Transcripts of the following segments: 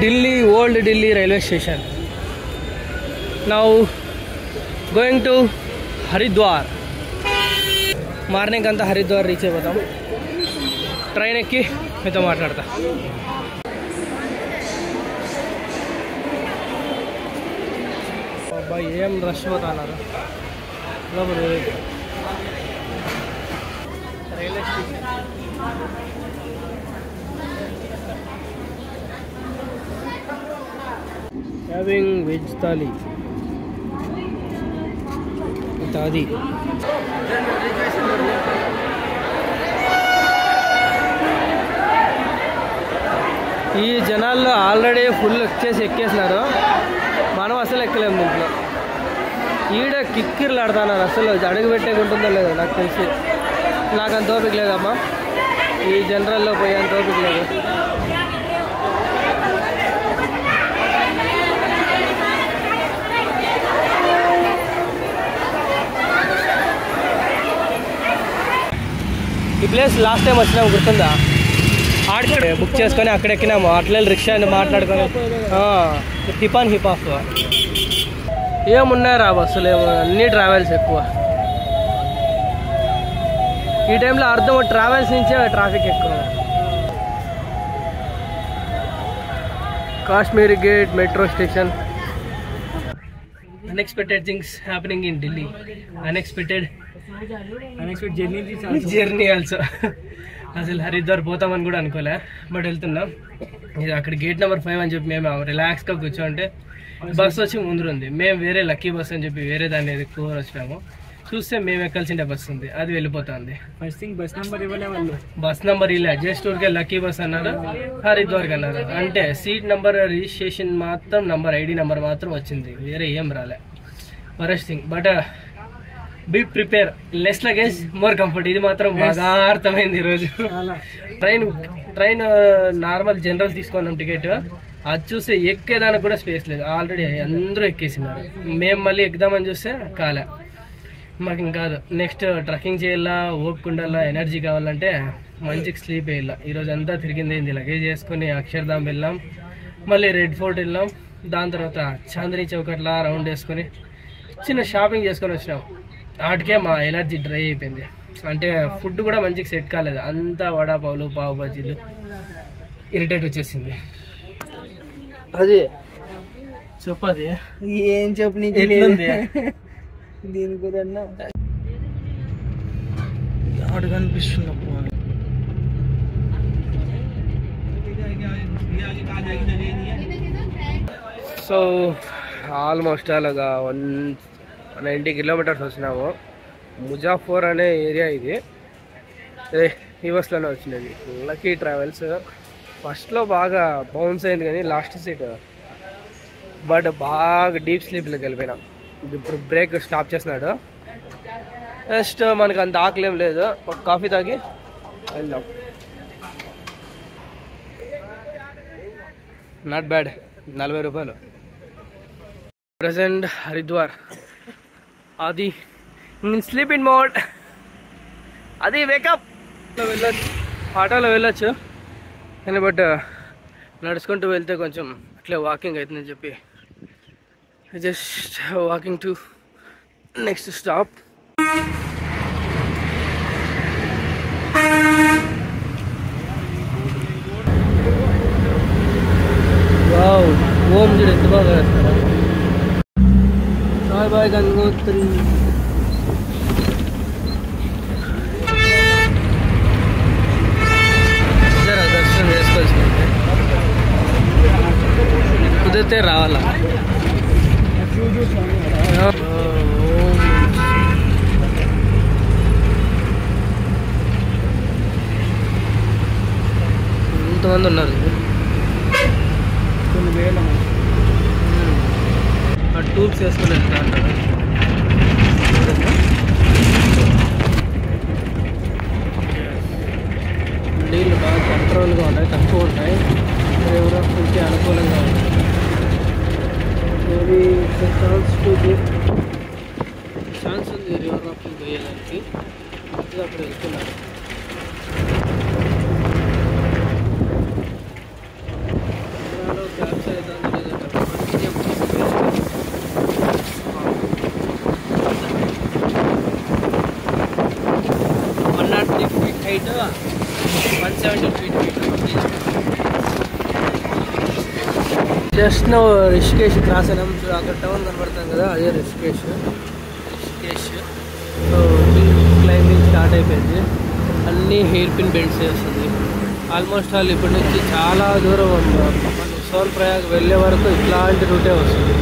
Delhi old Delhi railway station now going to Haridwar morning అంతా Haridwar reach అయిపోతాం train ఎక్కి మీతో మాట్లాడతా అబ్బాయి ఏం రష్ పోతున్నారు లోపల railway station having veg thali తాది ఈ జనాల్లో ఆల్రెడీ ఫుల్ వచ్చేసి ఎక్కేసినారు. మనం అసలు ఎక్కలేము దీంట్లో. ఈడ కిక్కిర్లు ఆడుతున్నారు అసలు. అడుగు పెట్టేకుంటుందో లేదో నాకు తెలిసి. నాకు అంత ఓపిక లేదమ్మా. ఈ జనరల్లో పోయి అంత ఓపిక లేదు. ఈ ప్లేస్ లాస్ట్ టైం వచ్చినాము గుర్తుందా? ఆడికి బుక్ చేసుకొని అక్కడ ఎక్కినాము. అట్లే రిక్షా మాట్లాడుకొని. ఆ, హిప్ ఆన్ హిప్ ఆఫ్. ఏమున్నాయి రా బస్సులు? ఏమో అన్ని ట్రావెల్స్ ఎక్కువ. ఈ టైంలో అర్థం ట్రావెల్స్ నుంచే ట్రాఫిక్ ఎక్కువ. Kashmir gate metro station unexpected things happening in Delhi unexpected journey also అసలు హరిద్వార్ పోతామని కూడా అనుకోలే బట్ వెళ్తున్నాం. ఇది అక్కడ గేట్ నెంబర్ ఫైవ్ అని చెప్పి మేము రిలాక్స్గా కూర్చోంటే బస్ వచ్చి ముందు ఉంది మేము వేరే లక్కీ బస్ అని చెప్పి వేరే దాన్ని ఎక్కువ వచ్చినాము చూస్తే మేము ఎక్కాల్సిండే బస్ ఉంది. అది వెళ్ళిపోతుంది. బస్ నెంబర్ ఇవ్వలే వాళ్ళు బస్ నంబర్ ఇలా జస్ట్ ఊరికే లక్కీ బస్ అన్నారు? హరిద్వార్కి అన్నారు? అంటే సీట్ నంబర్ రిజిస్ట్రేషన్ మాత్రం నంబర్ ఐడి నంబర్ మాత్రం వచ్చింది. వేరే ఏం రాలే. Worst thing but be prepare less luggage more comfort ఇది మాత్రం బాగా అర్థమైంది ఈరోజు. ట్రైన్ ట్రైన్ నార్మల్ జనరల్ తీసుకున్నాం టికెట్ అది చూస్తే ఎక్కేదానికి కూడా స్పేస్ లేదు. ఆల్రెడీ అందరూ ఎక్కేసినారు. మేము మళ్ళీ ఎక్కుదామని చూస్తే కాలే. మాకు ఇంకా కాదు. నెక్స్ట్ ట్రక్కింగ్ చేయాలా ఓపిక ఉండాలా ఎనర్జీ కావాలంటే మంచిగా స్లీప్ వేయాల. ఈరోజు అంతా తిరిగింది ఏంది? లగేజ్ చేసుకొని అక్షర్ధామ్ వెళ్ళాం. మళ్ళీ రెడ్ ఫోర్ట్ వెళ్ళాం. దాని తర్వాత చాందిని చౌకట్లా రౌండ్ వేసుకొని చిన్న షాపింగ్ చేసుకొని వచ్చినాం. వాటికే మా ఎనర్జీ డ్రై అయిపోయింది. అంటే ఫుడ్ కూడా మంచిగా సెట్ కాలేదు. అంతా వడాపావులు పావు బజ్జీలు ఇరిటేట్ వచ్చేసింది. అది చెప్పది ఏం చెప్పు? దీని కూడా ఆడు సో ఆల్మోస్ట్ అలాగా వన్ నైంటీ కిలోమీటర్స్ వచ్చినాము. ముజాఫర్ అనే ఏరియా ఇది. ఈ బస్లోనే వచ్చినది. లక్కీ ట్రావెల్స్ ఫస్ట్లో బాగా బౌన్స్ అయింది కానీ లాస్ట్ సీట్ బట్ బాగా డీప్ స్లీప్లోకి వెళ్ళిపోయినాం. ఇప్పుడు బ్రేక్ స్టాప్ చేస్తున్నాడు. జస్ట్ మనకు అంత ఆకలేం లేదు. ఒక కాఫీ తాగి వెళ్దాం. నాట్ బ్యాడ్ నలభై రూపాయలు. ప్రజెంట్ హరిద్వార్. అది స్లీప్ ఇన్ మోడ్ అది వేకప్ వెళ్ళొచ్చు. ఆటోలో వెళ్ళొచ్చు. కానీ బట్ నడుచుకుంటూ వెళ్తే కొంచెం అట్లే వాకింగ్ అవుతుందని చెప్పి just walking to next stop wow ఓం చూడు ఎంత బాగా వేస్తారా బాయ్ బాయ్ గంగోత్రి జరా దర్శనం చేసుకోవాల్సింది కుదిరితే రావాలా ఓం ఎంతమంది ఉన్నారు a chance to go chance on the river of Indriya Lanki. இது அப்படி இருக்குன்னாரு one naught three feet height one seventy feet height just నువ్వు రిషికేష్ క్రాస్ అయినాం. చూ- అక్కడ టౌన్ కనబడతాం కదా అదే Rishikesh. Rishikesh. So climbing start అయిపోయింది. అన్నీ హెయిర్ పిన్ బెండ్స్ వస్తుంది ఆల్మోస్ట్ ఆల్ ఇప్పటి నుంచి చాలా దూరం మన సోన్ ప్రయాగ్ వెళ్ళే వరకు ఇట్లాంటి రూటే వస్తుంది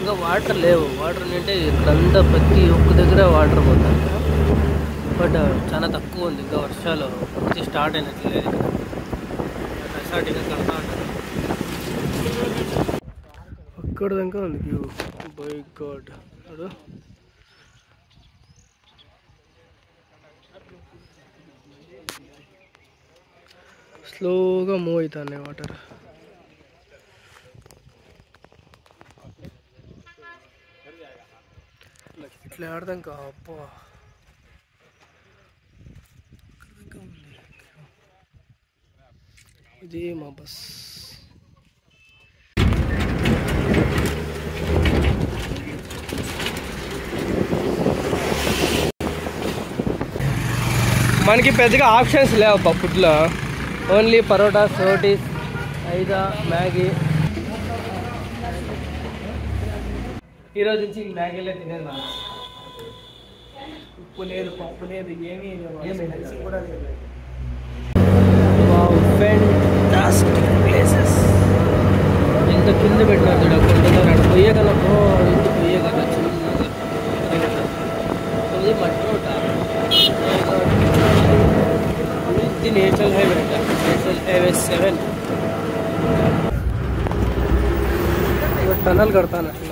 ఇంకా వాటర్ లేవు. వాటర్ అంటే ఇక్కడంతా ప్రతి ఒక్క దగ్గర వాటర్ పోతుంది బట్ చాలా తక్కువ ఉంది. ఇంకా వర్షాలు వచ్చి స్టార్ట్ అయినట్లు. లేదు రెసార్ట్ ఇంకా కడతా ఉంటారు. అక్కడ దాకా ఉంది వ్యూ. By God. అడు. స్లోగా మూవ్ అవుతాయి వాటర్. ఇట్లా ఆడదాం కా అబ్బా ఇక్కడ దాకా ఉంది. ఇది మా బస్ మనకి పెద్దగా ఆప్షన్స్ లేవు ఫుడ్లో ఓన్లీ పరోటా రోటీస్ ఐదా మ్యాగీ. ఈరోజు నుంచి ఈ మ్యాగీలే తినేది మనం. ఉప్పు లేదు పప్పు లేదు ఏమీ లేదు ఏమీ లేదు. స్పైసీ కూడా లేదు వావ్ ఫెంటాస్టిక్ ప్లేసెస్ ఎంత కింద పెట్టినారు చూడ కొండలో అక్కడ పొయ్యే కన్నా పో ఇంటి పొయ్యే కన్నా చిన్నగా అది మట్రోట ఇది నేషనల్ హైవే అంట నేషనల్ హైవే సెవెన్ టనల్ కడతానంటున్నారు రైడ్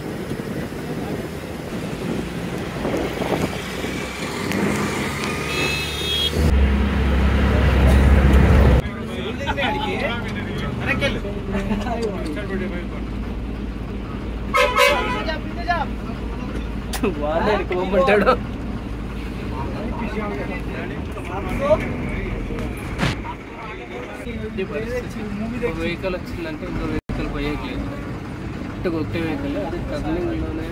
വാന്ന് എനിക്ക് മുമ്പിട്ടോ వెహికల్ వచ్చిందంటే ఇంకో వెహికల్ పోయేయట్లేదు ఇటు ఒకటే వెహికల్ అది టర్నింగ్లోనే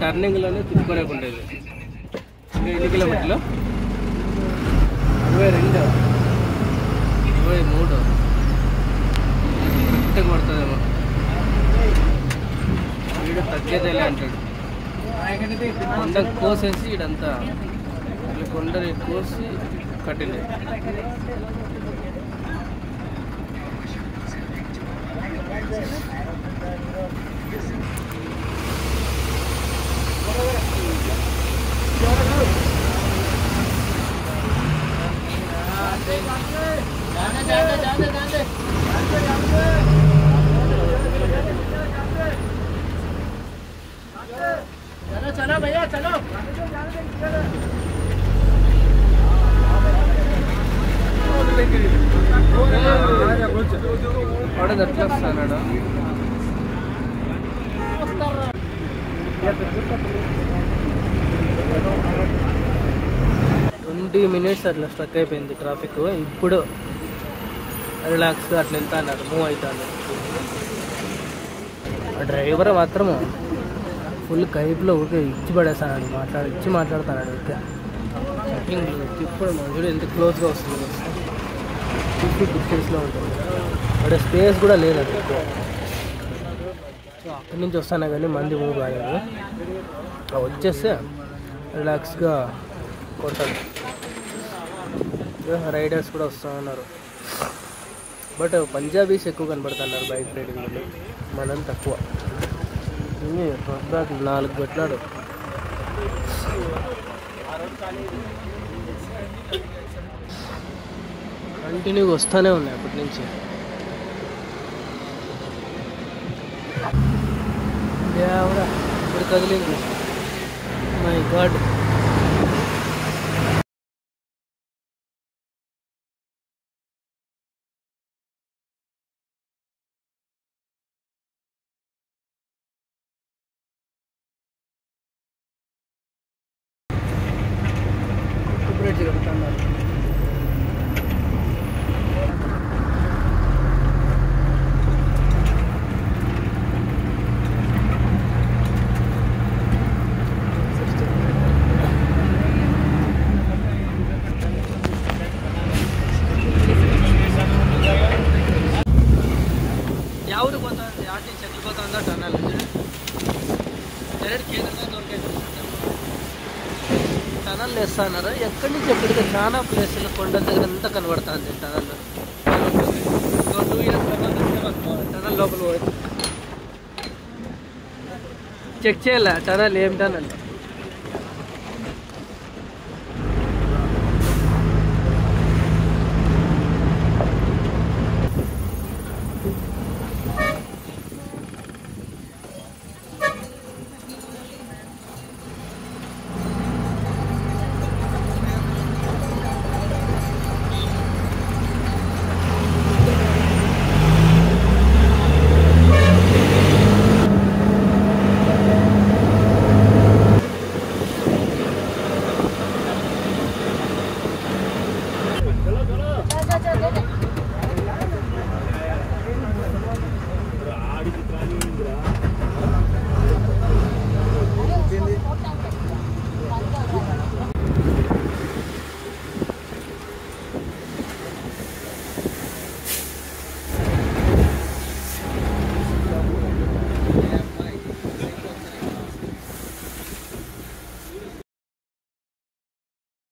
టర్నింగ్లోనే తిప్పుకోలేకుండేది ఎన్ని కిలోమీటర్లు ఇరవై రెండు ఇరవై మూడు ఇట్ట కొడుతుందేమో వీడు తగ్గేదేలే అంటాడు కొండ కోసేసి ఇడంతా ఇట్లా కొండని కోసి కట్టింది चलो వాడు ఎట్లా వస్తాడు ట్వంటీ మినిట్స్ అట్లా స్ట్రక్ అయిపోయింది ట్రాఫిక్ ఇప్పుడు రిలాక్స్గా అట్లా వెళ్తా అన్నారు మూవ్ అవుతాను ఆ డ్రైవర్ మాత్రము ఫుల్ కైపులో ఊరికే ఇచ్చి పడేస్తాడు మాట్లాడి ఇచ్చి మాట్లాడతాడు ఊరికే. ఇప్పుడు చూడు ఎంత క్లోజ్గా వస్తుంది ఫిఫ్టీ డిస్టెన్స్లో ఉంటుంది. అక్కడ స్పేస్ కూడా లేదు అది సో అక్కడి నుంచి వస్తానే కానీ మంది మూవ్ కాలేదు వచ్చేస్తే రిలాక్స్గా కొట్టాలి రైడర్స్ కూడా వస్తూ ఉన్నారు. బట్ పంజాబీస్ ఎక్కువ కనబడుతున్నారు బైక్ రైడింగ్ మనం తక్కువ. బ్యాక్ నాలుగు పెట్టినాడు కంటిన్యూగా వస్తూనే ఉన్నాయి అప్పటి నుంచి. దేవుడా ఇప్పుడు కదిలింది. మై గాడ్ అక్కడి నుంచి ఎప్పటికీ చాలా ప్లేసులు కొండల దగ్గర అంతా కనబడుతుంది టనల్ టూ ఇయర్స్ టనల్ లోపల పోయి. చెక్ చేయాల? టనల్ ఏం టనల్